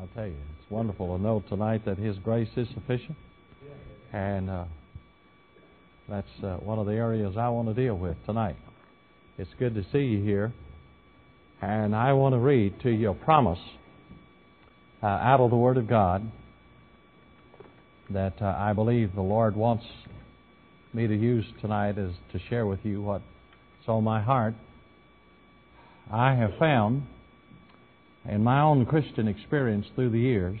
I'll tell you, it's wonderful to know tonight that His grace is sufficient. And uh, that's uh, one of the areas I want to deal with tonight. It's good to see you here. And I want to read to you a promise uh, out of the Word of God that uh, I believe the Lord wants me to use tonight is to share with you what's on my heart. I have found in my own Christian experience through the years,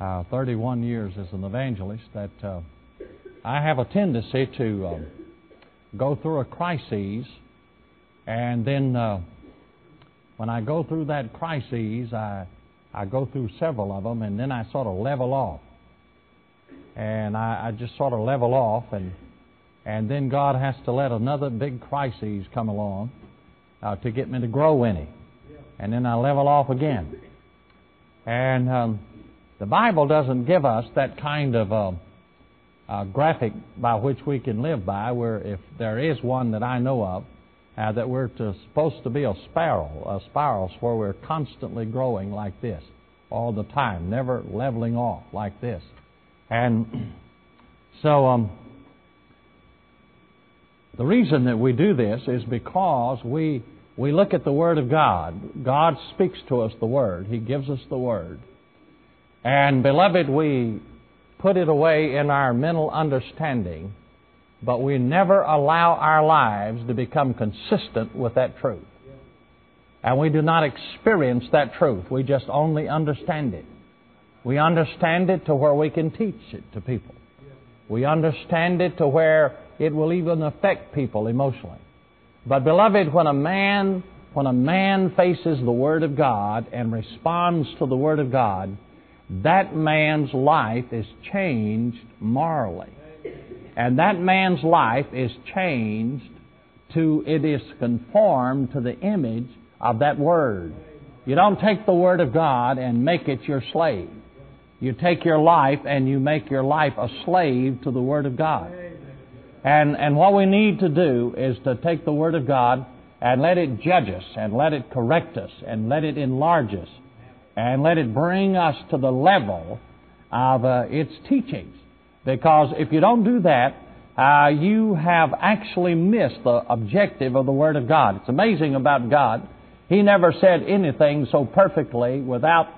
uh, 31 years as an evangelist, that uh, I have a tendency to um, go through a crisis, and then uh, when I go through that crisis, I I go through several of them, and then I sort of level off, and I, I just sort of level off, and and then God has to let another big crisis come along uh, to get me to grow in it and then I level off again. And um, the Bible doesn't give us that kind of uh, uh, graphic by which we can live by, where if there is one that I know of, uh, that we're to, supposed to be a spiral, a spiral where we're constantly growing like this all the time, never leveling off like this. And so um, the reason that we do this is because we we look at the Word of God. God speaks to us the Word. He gives us the Word. And, beloved, we put it away in our mental understanding, but we never allow our lives to become consistent with that truth. And we do not experience that truth. We just only understand it. We understand it to where we can teach it to people. We understand it to where it will even affect people emotionally. But beloved, when a man when a man faces the Word of God and responds to the Word of God, that man's life is changed morally. And that man's life is changed to, it is conformed to the image of that Word. You don't take the Word of God and make it your slave. You take your life and you make your life a slave to the Word of God. And, and what we need to do is to take the Word of God and let it judge us and let it correct us and let it enlarge us and let it bring us to the level of uh, its teachings. Because if you don't do that, uh, you have actually missed the objective of the Word of God. It's amazing about God. He never said anything so perfectly without,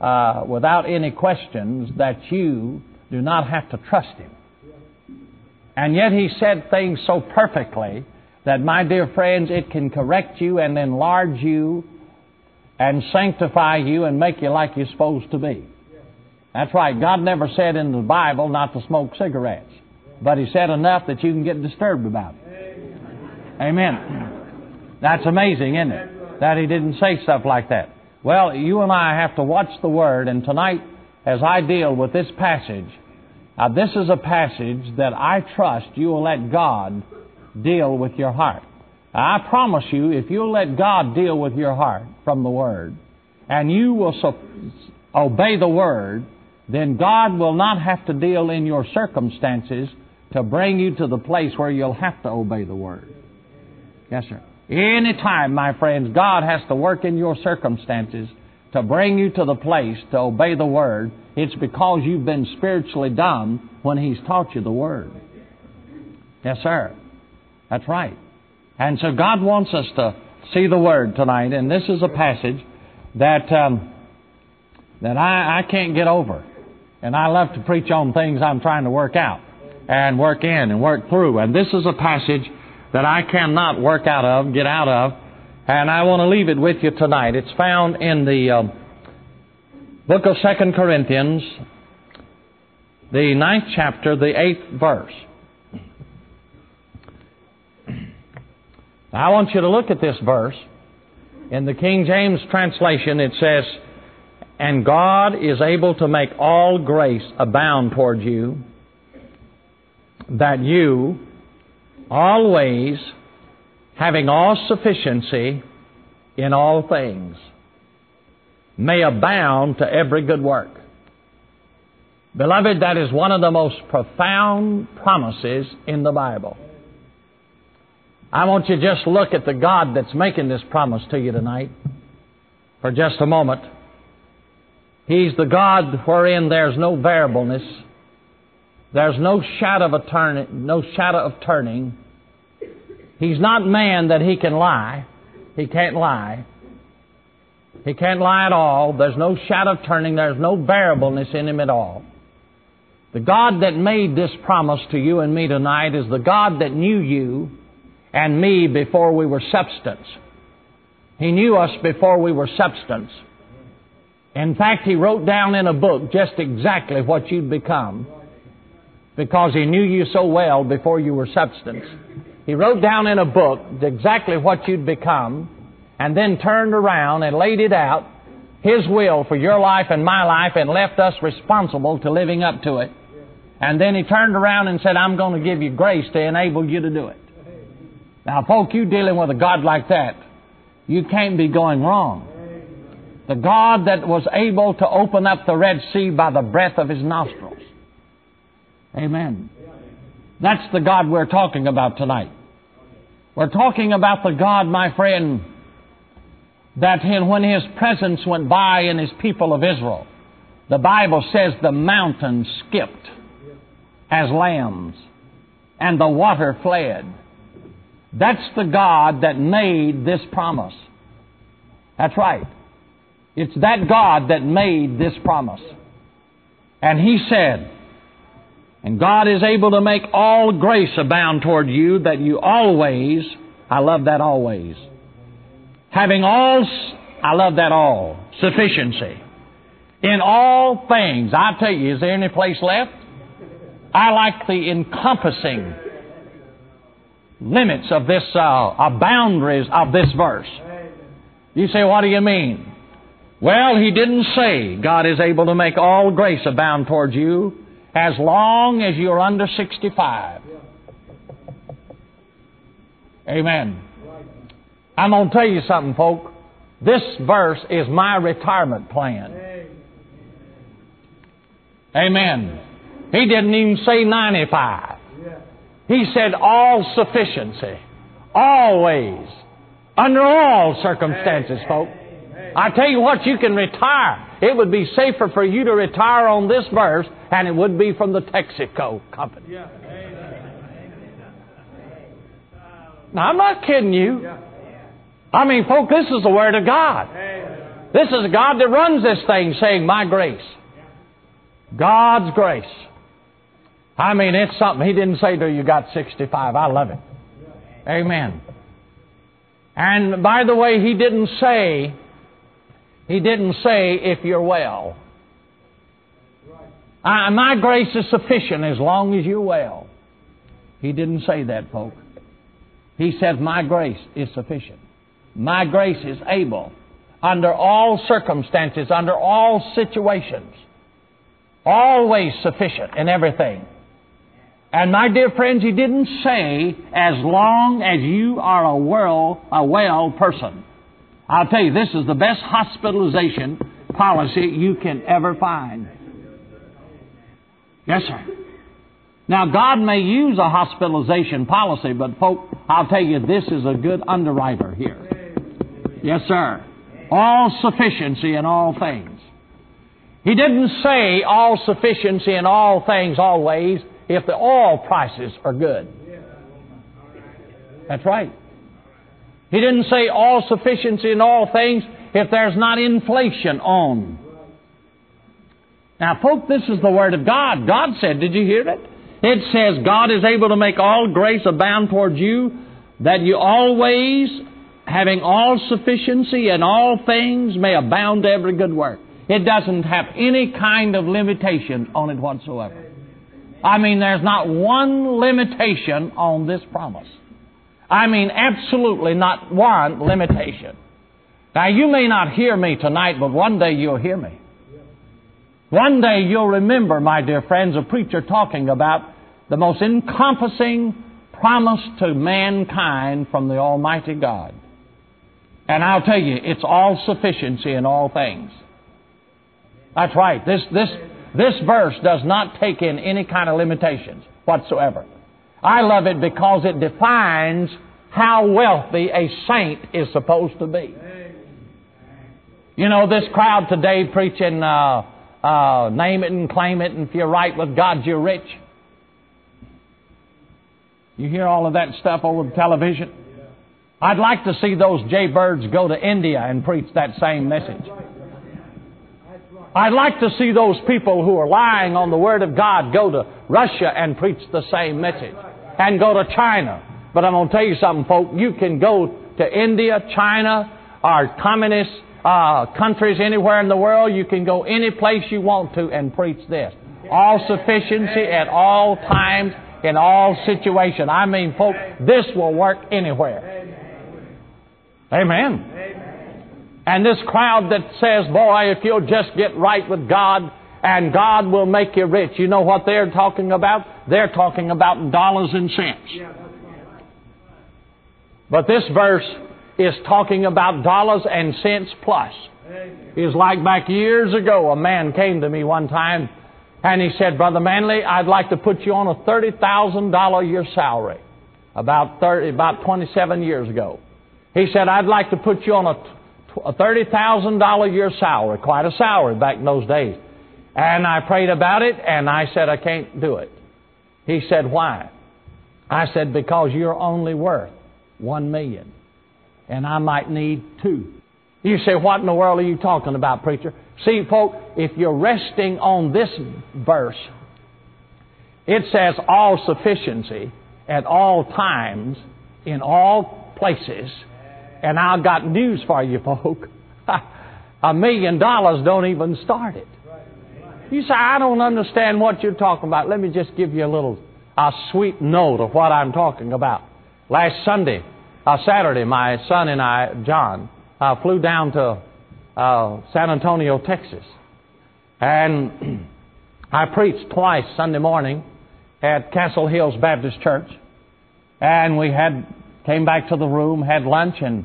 uh, without any questions that you do not have to trust Him. And yet he said things so perfectly that, my dear friends, it can correct you and enlarge you and sanctify you and make you like you're supposed to be. That's right. God never said in the Bible not to smoke cigarettes, but He said enough that you can get disturbed about it. Amen. That's amazing, isn't it? That He didn't say stuff like that. Well, you and I have to watch the Word, and tonight, as I deal with this passage, now, this is a passage that I trust you will let God deal with your heart. I promise you, if you'll let God deal with your heart from the Word, and you will so, obey the Word, then God will not have to deal in your circumstances to bring you to the place where you'll have to obey the Word. Yes, sir. Any time, my friends, God has to work in your circumstances to bring you to the place to obey the Word, it's because you've been spiritually dumb when He's taught you the Word. Yes, sir. That's right. And so God wants us to see the Word tonight, and this is a passage that um, that I, I can't get over. And I love to preach on things I'm trying to work out and work in and work through. And this is a passage that I cannot work out of, get out of, and I want to leave it with you tonight. It's found in the uh, book of Second Corinthians, the ninth chapter, the eighth verse. Now, I want you to look at this verse. In the King James translation, it says, And God is able to make all grace abound toward you, that you, always, having all sufficiency in all things, may abound to every good work. Beloved, that is one of the most profound promises in the Bible. I want you to just look at the God that's making this promise to you tonight for just a moment. He's the God wherein there's no variableness. There's no shadow of a turn, no shadow of turning. He's not man that he can lie. He can't lie. He can't lie at all. There's no shadow of turning. There's no variableness in him at all. The God that made this promise to you and me tonight is the God that knew you and me before we were substance. He knew us before we were substance. In fact, He wrote down in a book just exactly what you'd become because He knew you so well before you were substance. He wrote down in a book exactly what you'd become and then turned around and laid it out, His will for your life and my life, and left us responsible to living up to it. And then He turned around and said, I'm going to give you grace to enable you to do it. Now, folk, you dealing with a God like that, you can't be going wrong. The God that was able to open up the Red Sea by the breath of His nostrils. Amen. That's the God we're talking about tonight. We're talking about the God, my friend, that when his presence went by in his people of Israel, the Bible says the mountains skipped as lambs and the water fled. That's the God that made this promise. That's right. It's that God that made this promise. And He said, and God is able to make all grace abound toward you that you always, I love that always, having all, I love that all, sufficiency. In all things, I tell you, is there any place left? I like the encompassing limits of this, uh, boundaries of this verse. You say, what do you mean? Well, he didn't say God is able to make all grace abound towards you as long as you're under 65. Amen. I'm going to tell you something, folk. This verse is my retirement plan. Amen. He didn't even say 95. He said all sufficiency. Always. Under all circumstances, folk. I tell you what, you can retire. It would be safer for you to retire on this verse than it would be from the Texaco company. Now, I'm not kidding you. I mean, folks, this is the Word of God. This is a God that runs this thing saying, My grace. God's grace. I mean, it's something He didn't say till you got 65. I love it. Amen. And by the way, He didn't say, He didn't say if you're well. Uh, my grace is sufficient as long as you're well. He didn't say that, folks. He said, My grace is sufficient. My grace is able, under all circumstances, under all situations, always sufficient in everything. And my dear friends, he didn't say, as long as you are a well, a well person. I'll tell you, this is the best hospitalization policy you can ever find. Yes, sir. Now, God may use a hospitalization policy, but folk, I'll tell you, this is a good underwriter here. Yes, sir. All sufficiency in all things. He didn't say all sufficiency in all things always if the oil prices are good. That's right. He didn't say all sufficiency in all things if there's not inflation on. Now, folks, this is the Word of God. God said, did you hear it? It says, God is able to make all grace abound towards you, that you always, having all sufficiency in all things, may abound to every good work. It doesn't have any kind of limitation on it whatsoever. I mean, there's not one limitation on this promise. I mean, absolutely not one limitation. Now, you may not hear me tonight, but one day you'll hear me. One day you'll remember, my dear friends, a preacher talking about the most encompassing promise to mankind from the Almighty God. And I'll tell you, it's all sufficiency in all things. That's right. This, this, this verse does not take in any kind of limitations whatsoever. I love it because it defines how wealthy a saint is supposed to be. You know, this crowd today preaching, uh, uh, name it and claim it, and if you're right with God, you're rich. You hear all of that stuff over the television? I'd like to see those jaybirds go to India and preach that same message. I'd like to see those people who are lying on the Word of God go to Russia and preach the same message. And go to China. But I'm going to tell you something, folks. You can go to India, China, or communist uh, countries anywhere in the world. You can go any place you want to and preach this. All sufficiency at all times, in all situations. I mean, folks, this will work anywhere. Amen. Amen. And this crowd that says, boy, if you'll just get right with God and God will make you rich, you know what they're talking about? They're talking about dollars and cents. But this verse is talking about dollars and cents plus. It's like back years ago, a man came to me one time and he said, Brother Manley, I'd like to put you on a $30,000 a year salary. About 30, about 27 years ago. He said, I'd like to put you on a, a $30,000 a year salary, quite a salary back in those days. And I prayed about it, and I said, I can't do it. He said, Why? I said, Because you're only worth one million, and I might need two. You say, What in the world are you talking about, preacher? See, folks, if you're resting on this verse, it says all sufficiency at all times, in all places, and I've got news for you, folk. A million dollars don't even start it. You say, I don't understand what you're talking about. Let me just give you a little, a sweet note of what I'm talking about. Last Sunday, uh, Saturday, my son and I, John, uh, flew down to uh, San Antonio, Texas. And I preached twice Sunday morning at Castle Hills Baptist Church. And we had came back to the room, had lunch, and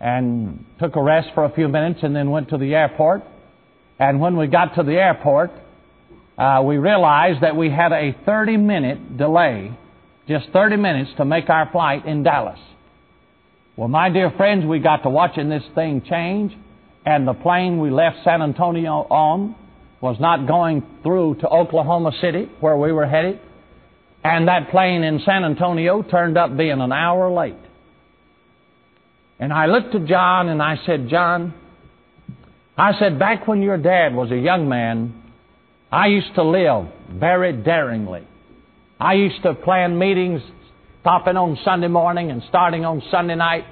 and took a rest for a few minutes, and then went to the airport. And when we got to the airport, uh, we realized that we had a 30 minute delay, just 30 minutes to make our flight in Dallas. Well, my dear friends, we got to watching this thing change, and the plane we left San Antonio on was not going through to Oklahoma City, where we were headed. And that plane in San Antonio turned up being an hour late. And I looked at John and I said, John, I said, back when your dad was a young man, I used to live very daringly. I used to plan meetings stopping on Sunday morning and starting on Sunday night.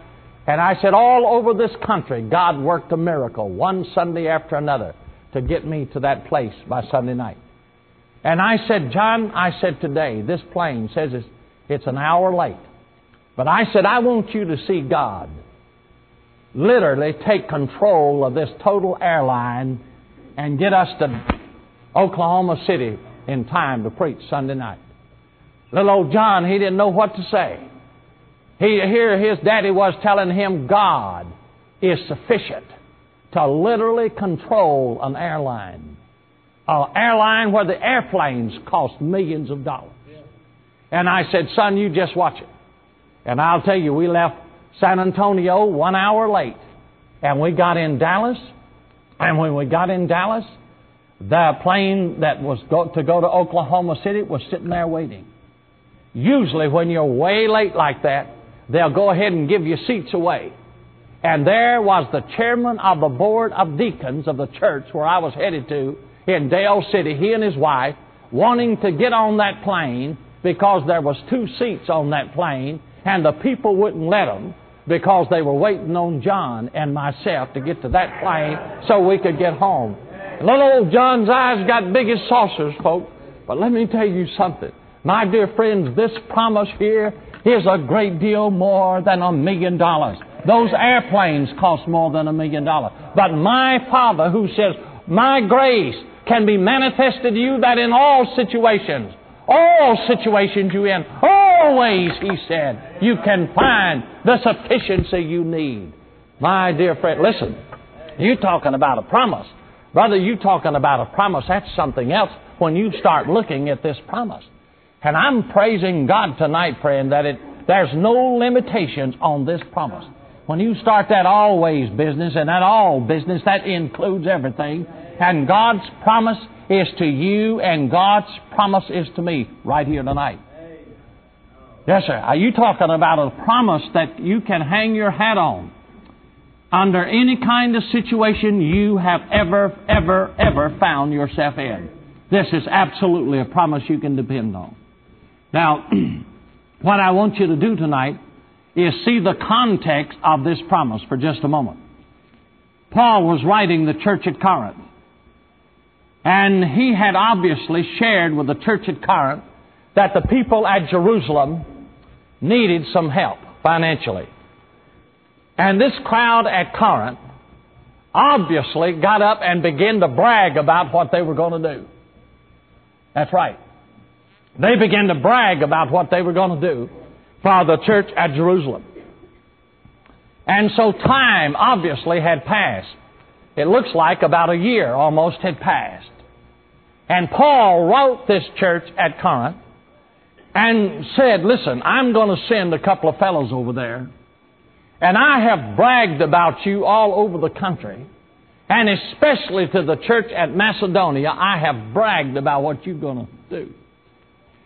And I said, all over this country, God worked a miracle, one Sunday after another, to get me to that place by Sunday night. And I said, John, I said today, this plane says it's, it's an hour late. But I said, I want you to see God literally take control of this total airline and get us to Oklahoma City in time to preach Sunday night. Little old John, he didn't know what to say. He, here his daddy was telling him God is sufficient to literally control an airline an airline where the airplanes cost millions of dollars. And I said, son, you just watch it. And I'll tell you, we left San Antonio one hour late. And we got in Dallas. And when we got in Dallas, the plane that was go- to go to Oklahoma City was sitting there waiting. Usually, when you're way late like that, they'll go ahead and give you seats away. And there was the chairman of the board of deacons of the church where I was headed to, in Del City, he and his wife, wanting to get on that plane because there was two seats on that plane and the people wouldn't let them because they were waiting on John and myself to get to that plane so we could get home. Little old John's eyes got big as saucers, folks. But let me tell you something. My dear friends, this promise here is a great deal more than a million dollars. Those airplanes cost more than a million dollars. But my Father who says, My grace can be manifested to you that in all situations, all situations you in, always, he said, you can find the sufficiency you need. My dear friend, listen, you talking about a promise. Brother, you talking about a promise. That's something else when you start looking at this promise. And I'm praising God tonight, friend, that it, there's no limitations on this promise. When you start that always business and that all business, that includes everything. And God's promise is to you and God's promise is to me right here tonight. Yes, sir. Are you talking about a promise that you can hang your hat on under any kind of situation you have ever, ever, ever found yourself in? This is absolutely a promise you can depend on. Now, what I want you to do tonight is see the context of this promise for just a moment. Paul was writing the church at Corinth. And he had obviously shared with the church at Corinth that the people at Jerusalem needed some help financially. And this crowd at Corinth obviously got up and began to brag about what they were going to do. That's right. They began to brag about what they were going to do for the church at Jerusalem. And so time obviously had passed. It looks like about a year almost had passed. And Paul wrote this church at Corinth and said, Listen, I'm going to send a couple of fellows over there. And I have bragged about you all over the country. And especially to the church at Macedonia, I have bragged about what you're going to do.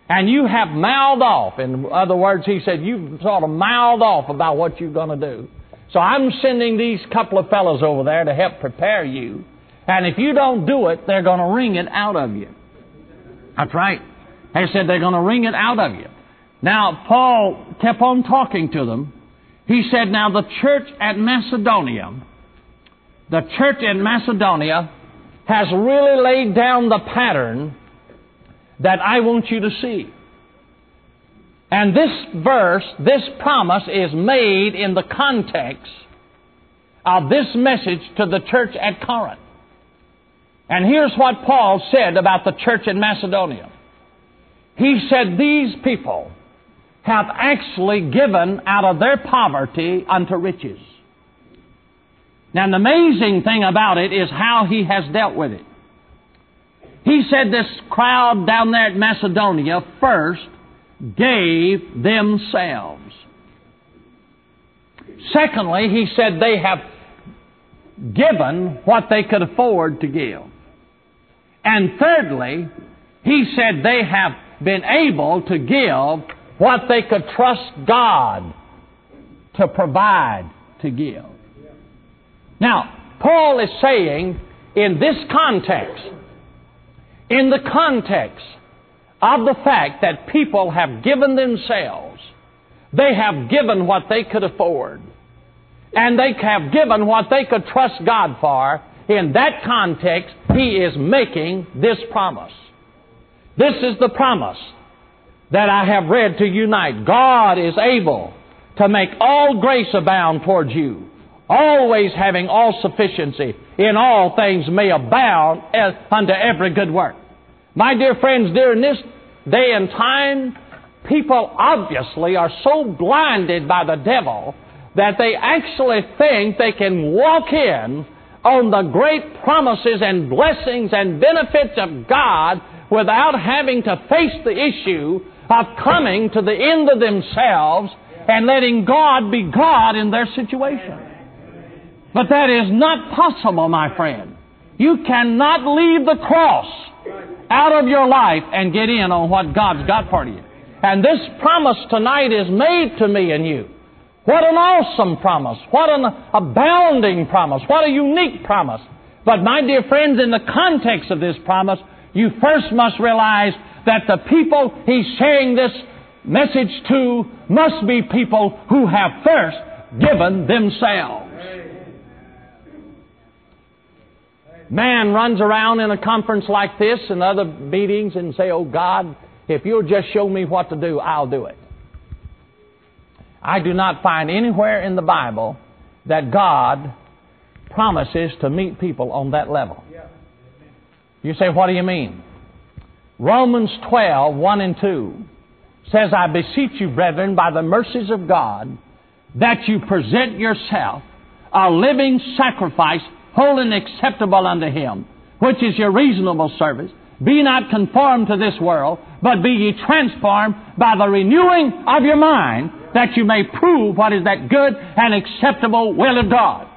And you have mouthed off. In other words, he said, you've sort of mouthed off about what you're going to do. So I'm sending these couple of fellows over there to help prepare you. And if you don't do it, they're going to wring it out of you. That's right. They said they're going to wring it out of you. Now, Paul kept on talking to them. He said, Now the church at Macedonia, the church in Macedonia has really laid down the pattern that I want you to see. And this verse, this promise is made in the context of this message to the church at Corinth. And here's what Paul said about the church in Macedonia. He said, These people have actually given out of their poverty unto riches. Now, the amazing thing about it is how he has dealt with it. He said this crowd down there at Macedonia first gave themselves. Secondly, he said they have given what they could afford to give. And thirdly, he said they have been able to give what they could trust God to provide to give. Now, Paul is saying in this context, in the context of the fact that people have given themselves, they have given what they could afford, and they have given what they could trust God for, in that context, he is making this promise. This is the promise that I have read to unite. God is able to make all grace abound towards you, always having all sufficiency in all things may abound unto every good work. My dear friends, during this day and time, people obviously are so blinded by the devil that they actually think they can walk in on the great promises and blessings and benefits of God without having to face the issue of coming to the end of themselves and letting God be God in their situation. But that is not possible, my friend. You cannot leave the cross out of your life and get in on what God's got for you. And this promise tonight is made to me and you. What an awesome promise. What an abounding promise. What a unique promise. But my dear friends, in the context of this promise, you first must realize that the people he's sharing this message to must be people who have first given themselves. Man runs around in a conference like this and other meetings and say, Oh God, if you'll just show me what to do, I'll do it. I do not find anywhere in the Bible that God promises to meet people on that level. You say, what do you mean? Romans 12, 1 and 2 says, I beseech you, brethren, by the mercies of God, that you present yourself a living sacrifice, holy and acceptable unto Him, which is your reasonable service. Be not conformed to this world, but be ye transformed by the renewing of your mind, that you may prove what is that good and acceptable will of God.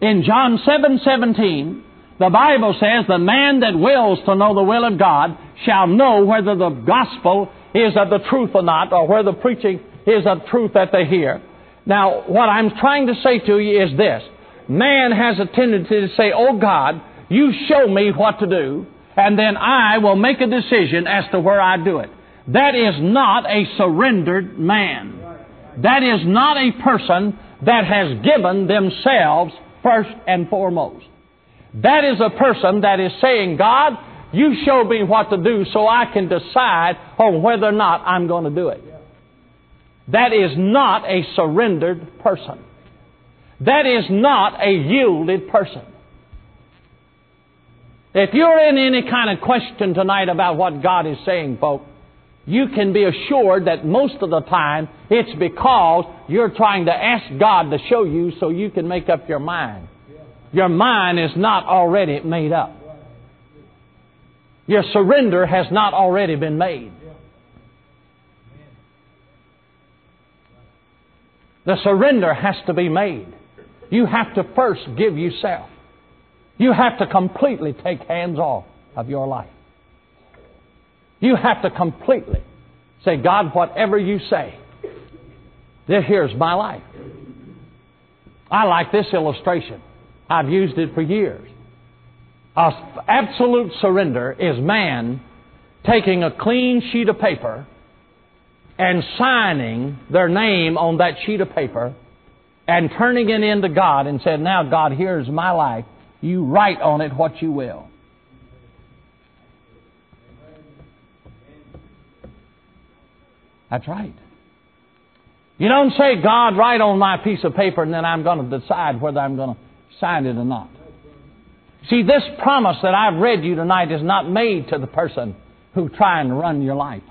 In John 7 17, the Bible says, The man that wills to know the will of God shall know whether the gospel is of the truth or not, or whether the preaching is of truth that they hear. Now, what I'm trying to say to you is this. Man has a tendency to say, Oh God, you show me what to do, and then I will make a decision as to where I do it. That is not a surrendered man. That is not a person that has given themselves first and foremost. That is a person that is saying, God, you show me what to do so I can decide on whether or not I'm going to do it. That is not a surrendered person. That is not a yielded person. If you're in any kind of question tonight about what God is saying, folks, you can be assured that most of the time it's because you're trying to ask God to show you so you can make up your mind. Your mind is not already made up. Your surrender has not already been made. The surrender has to be made. You have to first give yourself. You have to completely take hands off of your life. You have to completely say, God, whatever you say, this here's my life. I like this illustration. I've used it for years. A absolute surrender is man taking a clean sheet of paper and signing their name on that sheet of paper and turning it into God and said, Now, God, here's my life. You write on it what you will. That's right. You don't say, God, write on my piece of paper and then I'm going to decide whether I'm going to sign it or not. See, this promise that I've read you tonight is not made to the person who trying to run your life.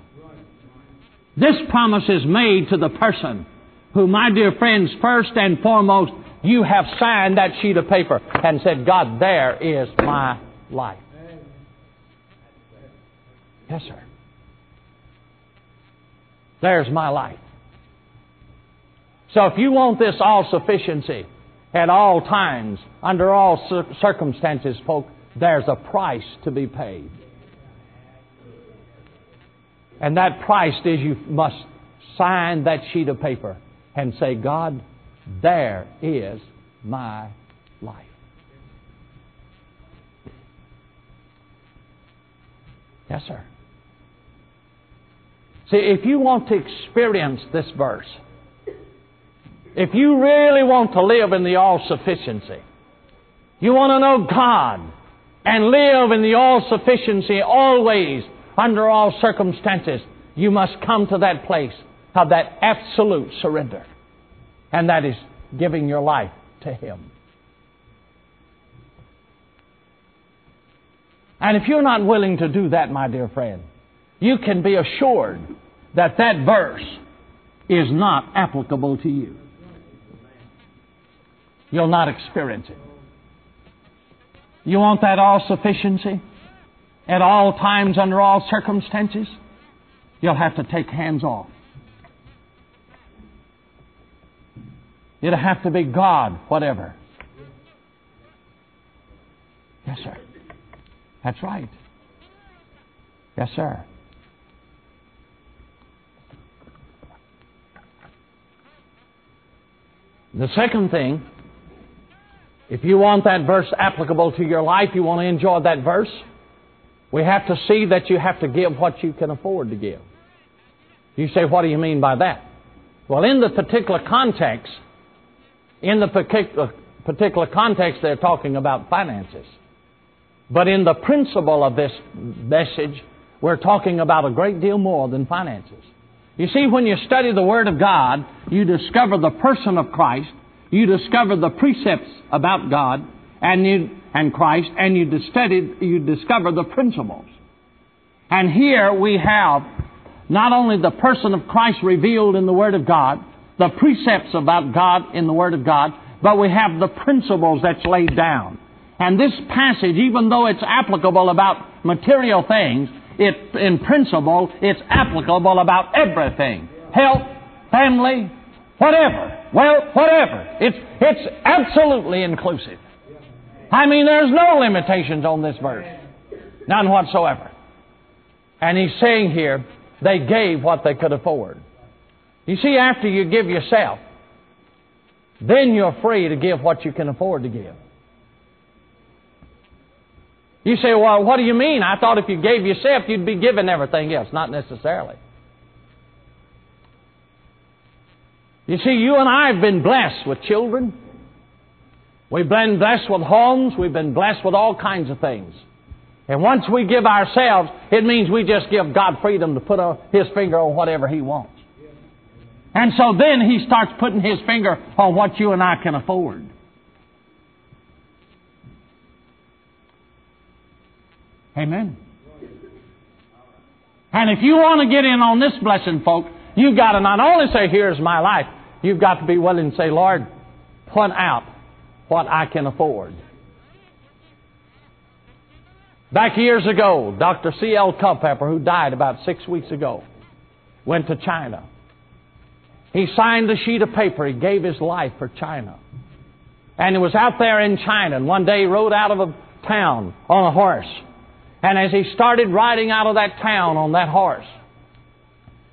This promise is made to the person who, my dear friends, first and foremost, you have signed that sheet of paper and said, God, there is my life. Yes, sir. There's my life. So if you want this all sufficiency at all times, under all circumstances, folk, there's a price to be paid. And that price is you must sign that sheet of paper and say, God, there is my life. Yes, sir. See, if you want to experience this verse, if you really want to live in the all sufficiency, you want to know God and live in the all sufficiency always under all circumstances, you must come to that place of that absolute surrender. And that is giving your life to Him. And if you're not willing to do that, my dear friend, you can be assured that that verse is not applicable to you. You'll not experience it. You want that all sufficiency at all times under all circumstances? You'll have to take hands off. It'll have to be God, whatever. Yes, sir. That's right. Yes, sir. The second thing, if you want that verse applicable to your life, you want to enjoy that verse, we have to see that you have to give what you can afford to give. You say, what do you mean by that? Well, in the particular context, in the particular, context, they're talking about finances. But in the principle of this message, we're talking about a great deal more than finances. You see, when you study the Word of God, you discover the person of Christ, you discover the precepts about God and, you, and Christ, and you, study, you discover the principles. And here we have not only the person of Christ revealed in the Word of God, the precepts about God in the Word of God, but we have the principles that's laid down. And this passage, even though it's applicable about material things, it, in principle, it's applicable about everything. Health, family, whatever, well, whatever. It's, it's absolutely inclusive. I mean, there's no limitations on this verse. None whatsoever. And he's saying here, they gave what they could afford. You see, after you give yourself, then you're free to give what you can afford to give. You say, well, what do you mean? I thought if you gave yourself, you'd be given everything else. Not necessarily. You see, you and I have been blessed with children. We've been blessed with homes. We've been blessed with all kinds of things. And once we give ourselves, it means we just give God freedom to put His finger on whatever He wants. And so then He starts putting His finger on what you and I can afford. Amen. And if you want to get in on this blessing, folk, you've got to not only say, Here's my life, you've got to be willing to say, Lord, point out what I can afford. Back years ago, Dr. C.L. Culpepper, who died about six weeks ago, went to China. He signed a sheet of paper. He gave his life for China. And he was out there in China, and one day he rode out of a town on a horse. And as he started riding out of that town on that horse,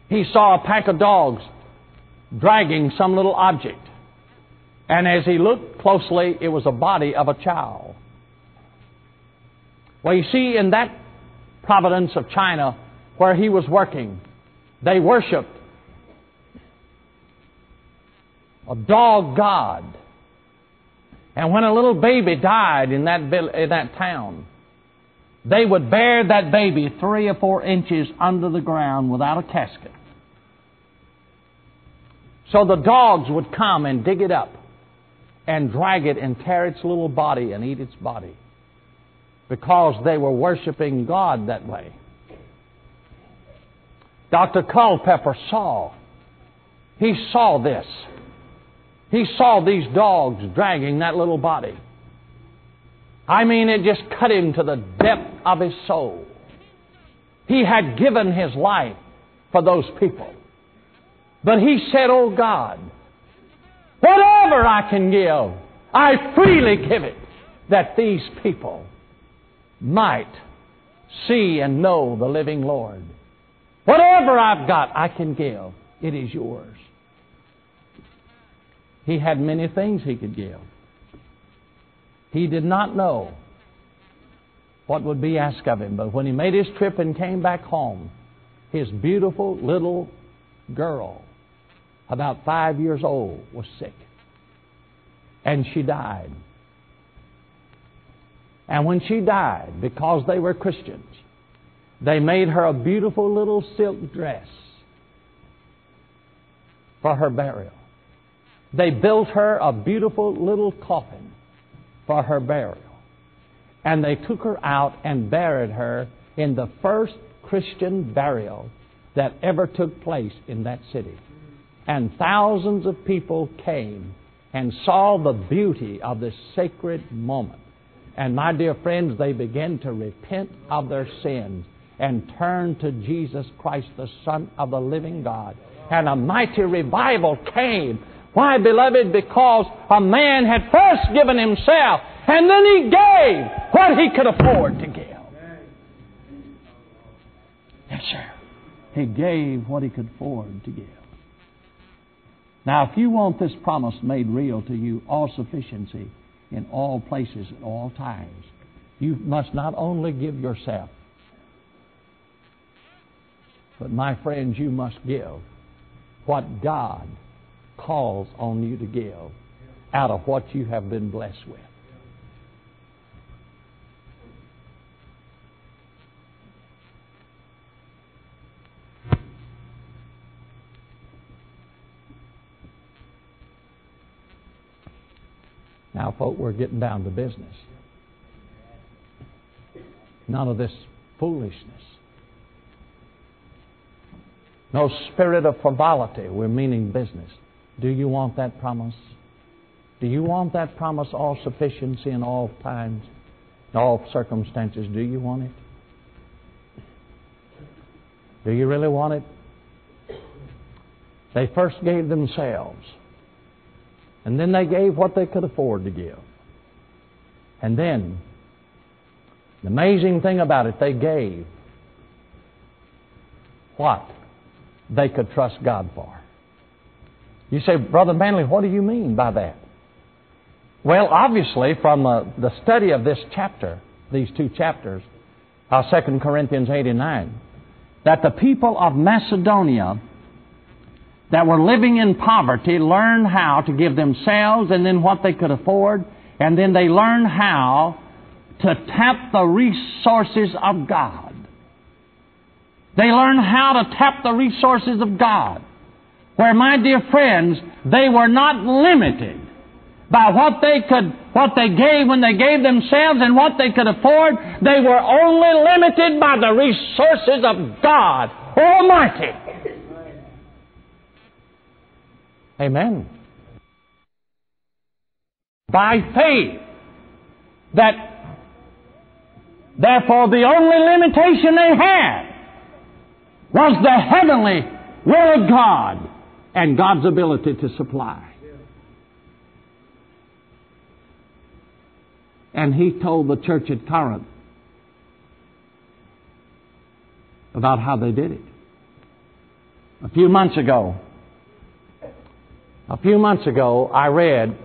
he saw a pack of dogs dragging some little object. And as he looked closely, it was a body of a child. Well, you see, in that province of China where he was working, they worshiped a dog god. And when a little baby died in that, in that town, they would bury that baby three or four inches under the ground without a casket. So the dogs would come and dig it up and drag it and tear its little body and eat its body because they were worshiping God that way. Dr. Culpepper saw. He saw this. He saw these dogs dragging that little body. I mean, it just cut him to the depth of his soul. He had given his life for those people. But he said, Oh God, whatever I can give, I freely give it that these people might see and know the living Lord. Whatever I've got, I can give. It is yours. He had many things he could give. He did not know what would be asked of him, but when he made his trip and came back home, his beautiful little girl, about five years old, was sick. And she died. And when she died, because they were Christians, they made her a beautiful little silk dress for her burial. They built her a beautiful little coffin for her burial. And they took her out and buried her in the first Christian burial that ever took place in that city. And thousands of people came and saw the beauty of this sacred moment. And my dear friends, they began to repent of their sins and turn to Jesus Christ, the Son of the living God. And a mighty revival came. Why, beloved? Because a man had first given himself, and then he gave what he could afford to give. Yes, sir. He gave what he could afford to give. Now, if you want this promise made real to you, all sufficiency, in all places at all times. You must not only give yourself, but my friends, you must give what God calls on you to give out of what you have been blessed with. Now, folk, we're getting down to business. None of this foolishness. No spirit of frivolity. We're meaning business. Do you want that promise? Do you want that promise, all sufficiency in all times, in all circumstances? Do you want it? Do you really want it? They first gave themselves. And then they gave what they could afford to give. And then, the amazing thing about it, they gave what they could trust God for. You say, Brother Manley, what do you mean by that? Well, obviously, from uh, the study of this chapter, these two chapters, uh, 2 Corinthians 8 and 9, that the people of Macedonia that were living in poverty learned how to give themselves and then what they could afford, and then they learned how to tap the resources of God. They learned how to tap the resources of God. Where, my dear friends, they were not limited by what they could, what they gave when they gave themselves and what they could afford. They were only limited by the resources of God Almighty. Amen. By faith, that therefore the only limitation they had was the heavenly will of God and God's ability to supply. And he told the church at Corinth about how they did it. A few months ago, a few months ago, I read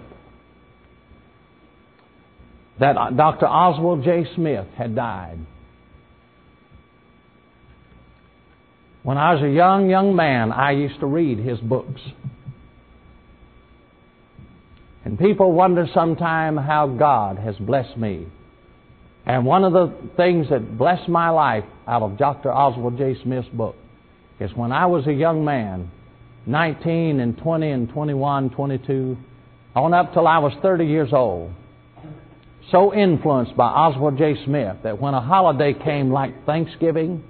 that Dr. Oswald J. Smith had died. When I was a young, young man, I used to read his books. And people wonder sometimes how God has blessed me. And one of the things that blessed my life out of Dr. Oswald J. Smith's book is when I was a young man, 19 and 20 and 21, 22, on up till I was 30 years old, so influenced by Oswald J. Smith that when a holiday came like Thanksgiving,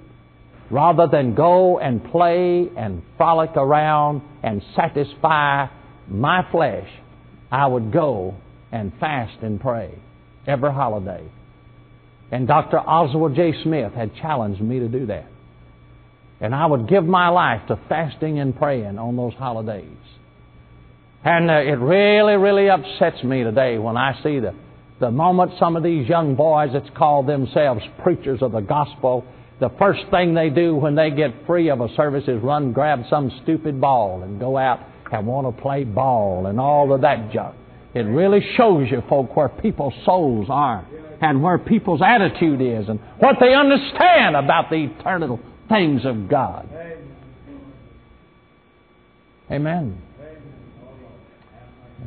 rather than go and play and frolic around and satisfy my flesh, I would go and fast and pray every holiday. And Dr. Oswald J. Smith had challenged me to do that. And I would give my life to fasting and praying on those holidays. And uh, it really, really upsets me today when I see the, the moment some of these young boys that call themselves preachers of the gospel, the first thing they do when they get free of a service is run, grab some stupid ball and go out and want to play ball and all of that junk. It really shows you, folk, where people's souls are and where people's attitude is and what they understand about the eternal things of God. Amen.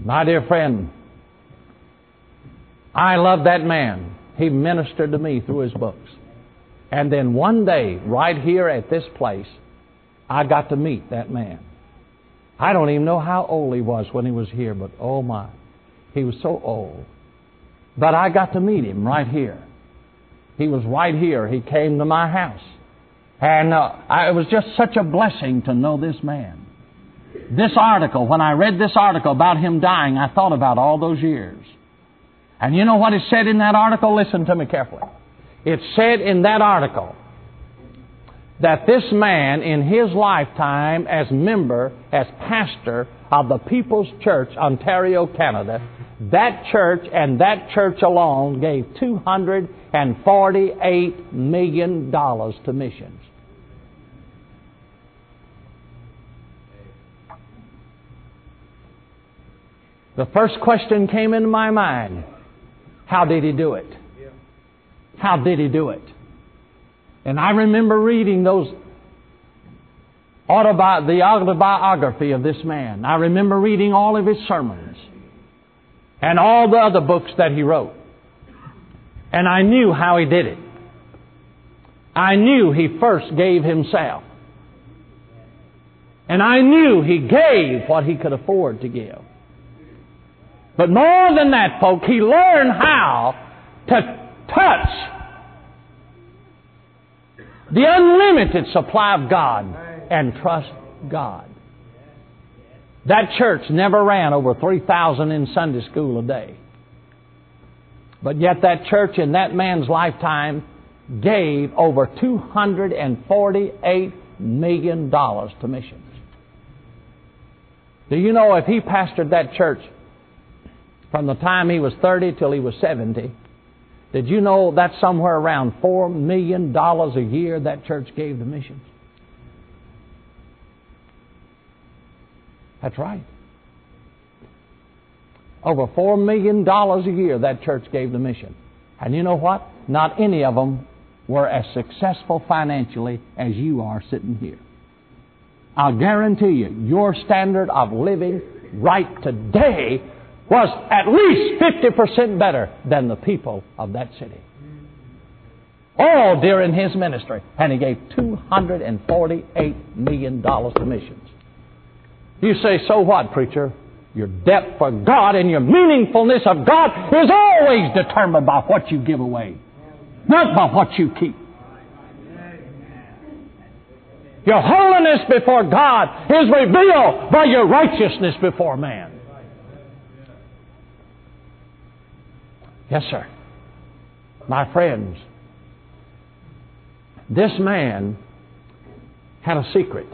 My dear friend, I love that man. He ministered to me through his books. And then one day, right here at this place, I got to meet that man. I don't even know how old he was when he was here, but oh my, he was so old. But I got to meet him right here. He was right here. He came to my house. And uh, I, it was just such a blessing to know this man. This article, when I read this article about him dying, I thought about all those years. And you know what is said in that article? Listen to me carefully. It said in that article that this man, in his lifetime as member, as pastor of the People's Church, Ontario, Canada, that church and that church alone gave $248 million to missions. The first question came into my mind how did he do it? How did he do it? And I remember reading those autobi- the autobiography of this man. I remember reading all of his sermons and all the other books that he wrote. And I knew how he did it. I knew he first gave himself. And I knew he gave what he could afford to give. But more than that, folk, he learned how to touch the unlimited supply of God and trust God. That church never ran over 3,000 in Sunday school a day. But yet that church in that man's lifetime gave over $248 million to missions. Do you know if he pastored that church from the time he was 30 till he was 70, did you know that's somewhere around $4 million a year that church gave the missions? That's right. Over $4 million a year that church gave the mission. And you know what? Not any of them were as successful financially as you are sitting here. I'll guarantee you, your standard of living right today was at least 50% better than the people of that city. All during his ministry. And he gave $248 million to missions. You say, so what, preacher? Your depth for God and your meaningfulness of God is always determined by what you give away, not by what you keep. Your holiness before God is revealed by your righteousness before man. Yes, sir. My friends, this man had a secret.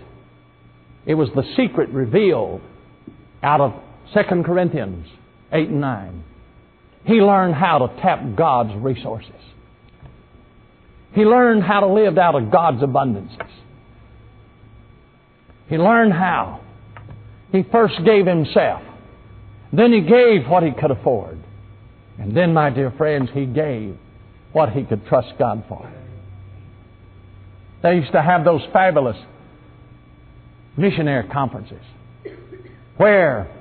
It was the secret revealed out of 2 Corinthians 8 and 9. He learned how to tap God's resources. He learned how to live out of God's abundances. He learned how. He first gave himself. Then he gave what he could afford. And then, my dear friends, he gave what he could trust God for. They used to have those fabulous missionary conferences where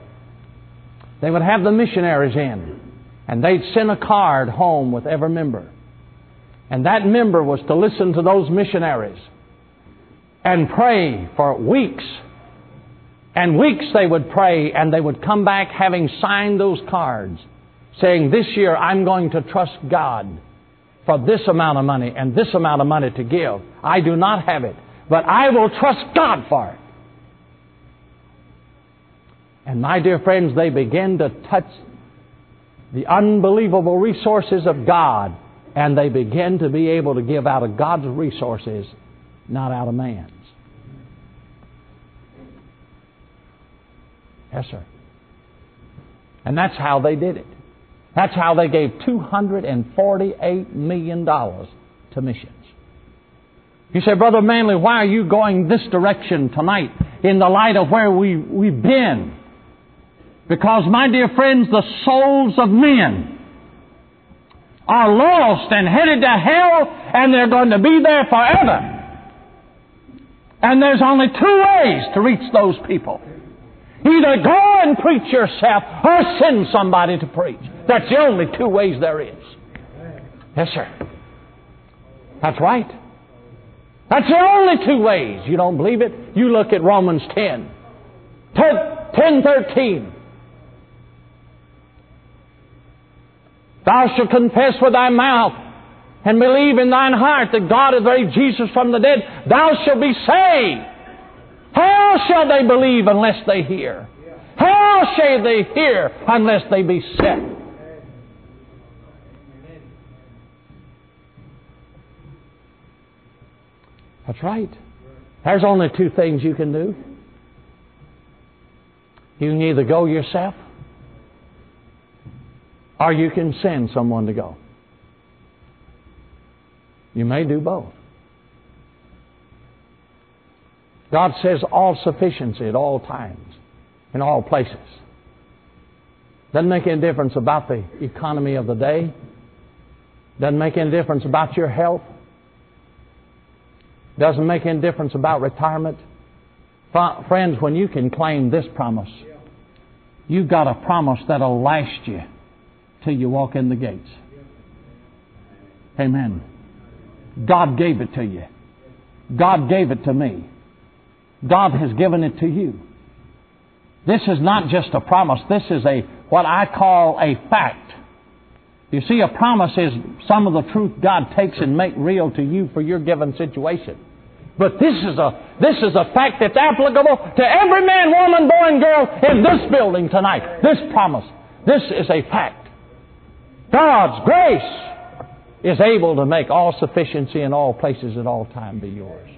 they would have the missionaries in and they'd send a card home with every member. And that member was to listen to those missionaries and pray for weeks. And weeks they would pray and they would come back having signed those cards saying, This year I'm going to trust God for this amount of money and this amount of money to give. I do not have it, but I will trust God for it. And my dear friends, they begin to touch the unbelievable resources of God, and they begin to be able to give out of God's resources, not out of man's. Yes, sir. And that's how they did it. That's how they gave $248 million to missions. You say, Brother Manley, why are you going this direction tonight in the light of where we, we've been? Because, my dear friends, the souls of men are lost and headed to hell, and they're going to be there forever. And there's only two ways to reach those people. Either go and preach yourself or send somebody to preach. That's the only two ways there is. Yes, sir. That's right. That's the only two ways. You don't believe it? You look at Romans 10. 10, 13. Thou shalt confess with thy mouth and believe in thine heart that God hath raised Jesus from the dead. Thou shalt be saved. How shall they believe unless they hear? How shall they hear unless they be sent? That's right. There's only two things you can do. You can either go yourself or you can send someone to go. You may do both. God says all sufficiency at all times, in all places. Doesn't make any difference about the economy of the day. Doesn't make any difference about your health. Doesn't make any difference about retirement. Friends, when you can claim this promise, you've got a promise that'll last you till you walk in the gates. Amen. God gave it to you. God gave it to me. God has given it to you. This is not just a promise. This is a what I call a fact. You see, a promise is some of the truth God takes and make real to you for your given situation. But this is a this is a fact that's applicable to every man, woman, boy, and girl in this building tonight. This promise. This is a fact. God's grace is able to make all sufficiency in all places at all time be yours.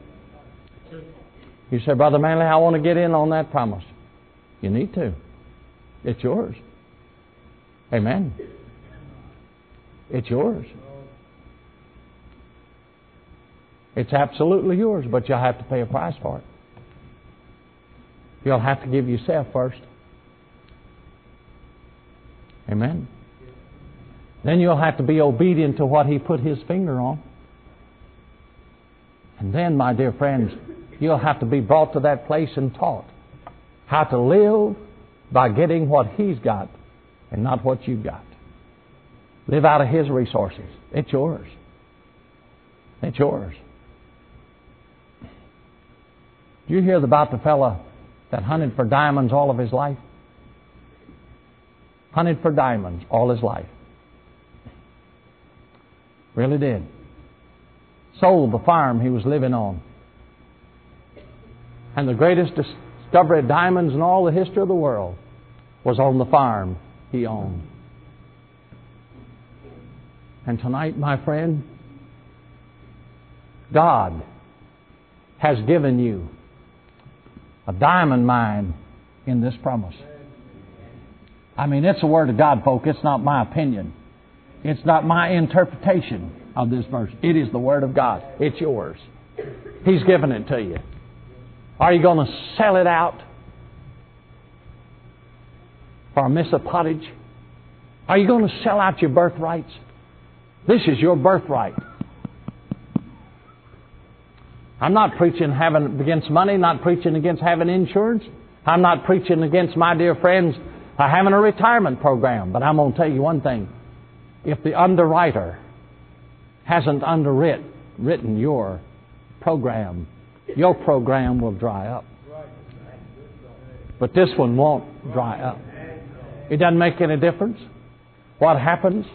You say, Brother Manley, I want to get in on that promise. You need to. It's yours. Amen. It's yours. It's absolutely yours, but you'll have to pay a price for it. You'll have to give yourself first. Amen. Then you'll have to be obedient to what He put His finger on. And then, my dear friends, you'll have to be brought to that place and taught how to live by getting what He's got and not what you've got. Live out of His resources. It's yours. It's yours. Do you hear about the fellow that hunted for diamonds all of his life? Hunted for diamonds all his life. Really did. Sold the farm he was living on. And the greatest discovery of diamonds in all the history of the world was on the farm he owned. And tonight, my friend, God has given you a diamond mine in this promise. I mean, it's the Word of God, folks. It's not my opinion. It's not my interpretation of this verse. It is the Word of God. It's yours. He's given it to you. Are you going to sell it out for a miss of pottage? Are you going to sell out your birthrights? This is your birthright. I'm not preaching having against money, not preaching against having insurance. I'm not preaching against my dear friends uh, having a retirement program. But I'm going to tell you one thing. If the underwriter hasn't underwritten your program, your program will dry up. But this one won't dry up. It doesn't make any difference what happens.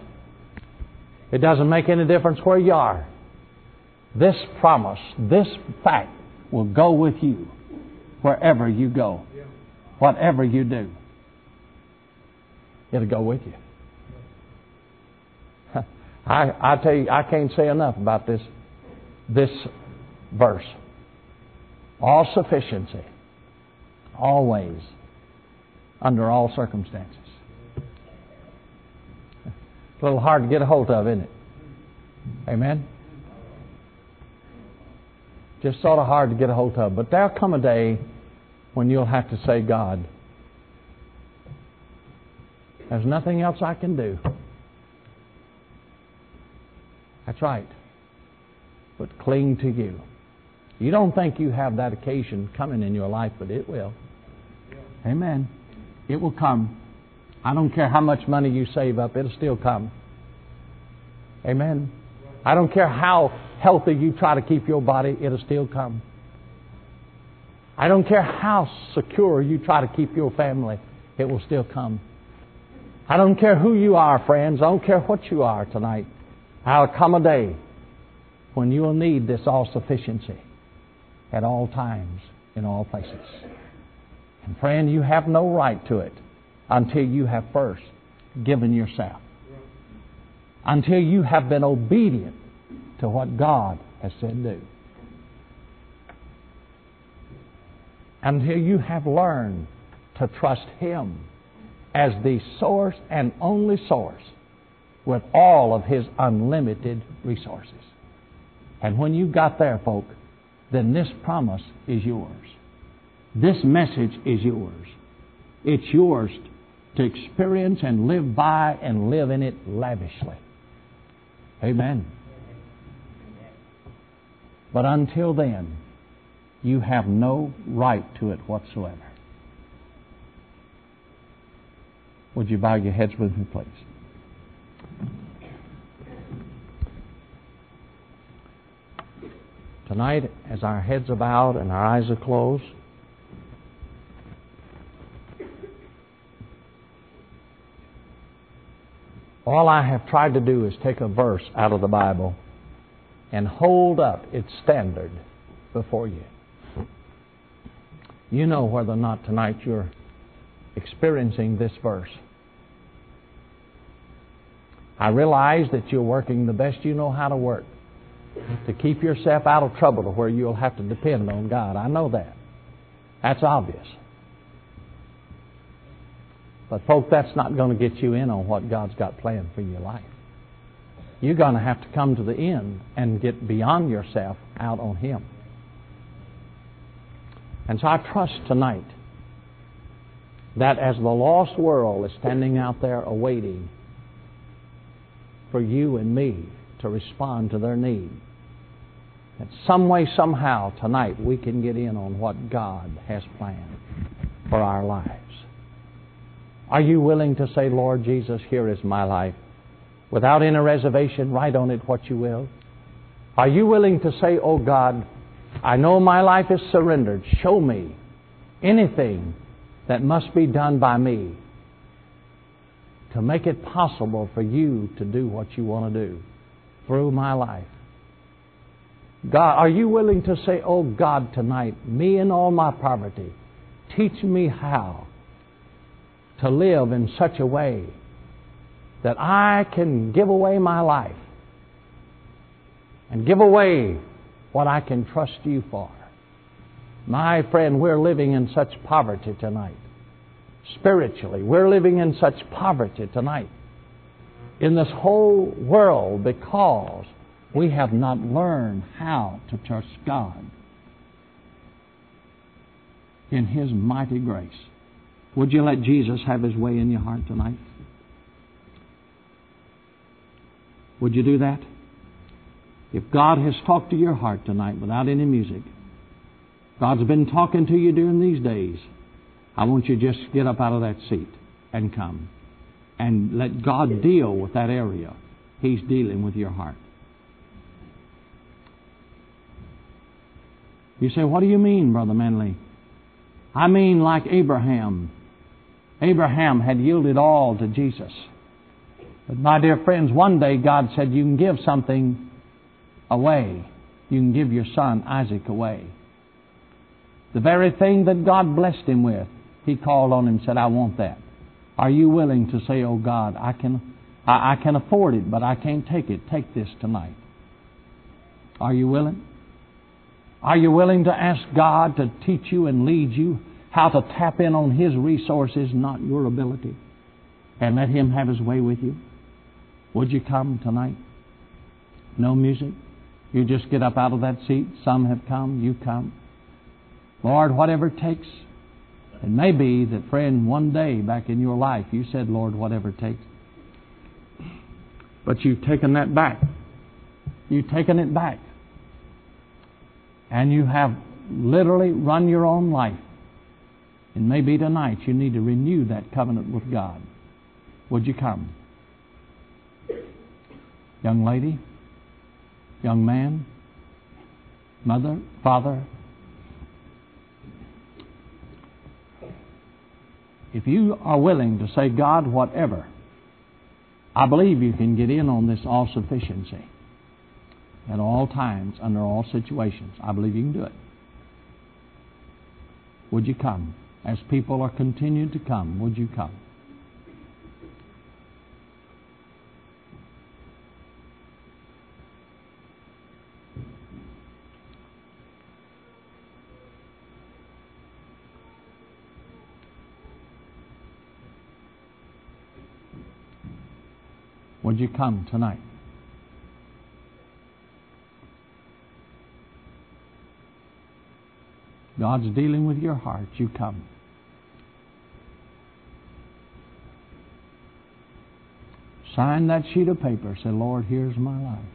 It doesn't make any difference where you are. This promise, this fact will go with you wherever you go, whatever you do. It'll go with you. I, I tell you, I can't say enough about this, this verse. All sufficiency, always, under all circumstances. A little hard to get a hold of, isn't it? Amen? Just sort of hard to get a hold of. But there'll come a day when you'll have to say, God, there's nothing else I can do. That's right. But cling to you. You don't think you have that occasion coming in your life, but it will. Amen. It will come. I don't care how much money you save up, it'll still come. Amen. I don't care how healthy you try to keep your body, it'll still come. I don't care how secure you try to keep your family, it will still come. I don't care who you are, friends. I don't care what you are tonight. I'll come a day when you will need this all sufficiency at all times, in all places. And friend, you have no right to it until you have first given yourself until you have been obedient to what God has said do. Until you have learned to trust Him as the source and only source with all of His unlimited resources. And when you got there, folk, then this promise is yours. This message is yours. It's yours to experience and live by and live in it lavishly. Amen. But until then, you have no right to it whatsoever. Would you bow your heads with me, please? Tonight, as our heads are bowed and our eyes are closed, All I have tried to do is take a verse out of the Bible and hold up its standard before you. You know whether or not tonight you're experiencing this verse. I realize that you're working the best you know how to work to keep yourself out of trouble to where you'll have to depend on God. I know that. That's obvious. But, folk, that's not going to get you in on what God's got planned for your life. You're going to have to come to the end and get beyond yourself out on Him. And so I trust tonight that as the lost world is standing out there awaiting for you and me to respond to their need, that some way, somehow, tonight we can get in on what God has planned for our lives. Are you willing to say, Lord Jesus, here is my life? Without any reservation, write on it what you will. Are you willing to say, Oh God, I know my life is surrendered. Show me anything that must be done by me to make it possible for you to do what you want to do through my life. God, are you willing to say, Oh God, tonight, me in all my poverty, teach me how to live in such a way that I can give away my life and give away what I can trust you for. My friend, we're living in such poverty tonight. Spiritually, we're living in such poverty tonight in this whole world because we have not learned how to trust God in His mighty grace. Would you let Jesus have His way in your heart tonight? Would you do that? If God has talked to your heart tonight without any music, God's been talking to you during these days, I want you to just get up out of that seat and come. And let God deal with that area. He's dealing with your heart. You say, What do you mean, Brother Manley? I mean, like Abraham. Abraham had yielded all to Jesus. But, my dear friends, one day God said, You can give something away. You can give your son Isaac away. The very thing that God blessed him with, he called on him and said, I want that. Are you willing to say, Oh God, I can, I, I can afford it, but I can't take it. Take this tonight. Are you willing? Are you willing to ask God to teach you and lead you how to tap in on His resources, not your ability, and let Him have His way with you? Would you come tonight? No music? You just get up out of that seat. Some have come, you come. Lord, whatever it takes. It may be that, friend, one day back in your life you said, Lord, whatever it takes. But you've taken that back. You've taken it back. And you have literally run your own life. And maybe tonight you need to renew that covenant with God. Would you come? Young lady, young man, mother, father, if you are willing to say, God, whatever, I believe you can get in on this all sufficiency at all times, under all situations. I believe you can do it. Would you come? As people are continuing to come, would you come? Would you come tonight? God's dealing with your heart. You come. Sign that sheet of paper. Say, Lord, here's my life.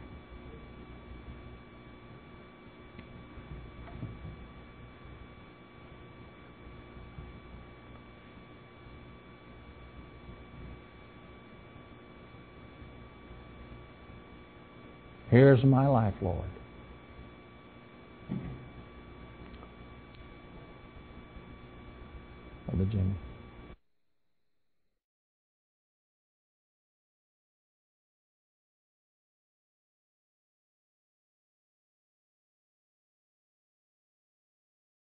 Here's my life, Lord. Brother Jimmy.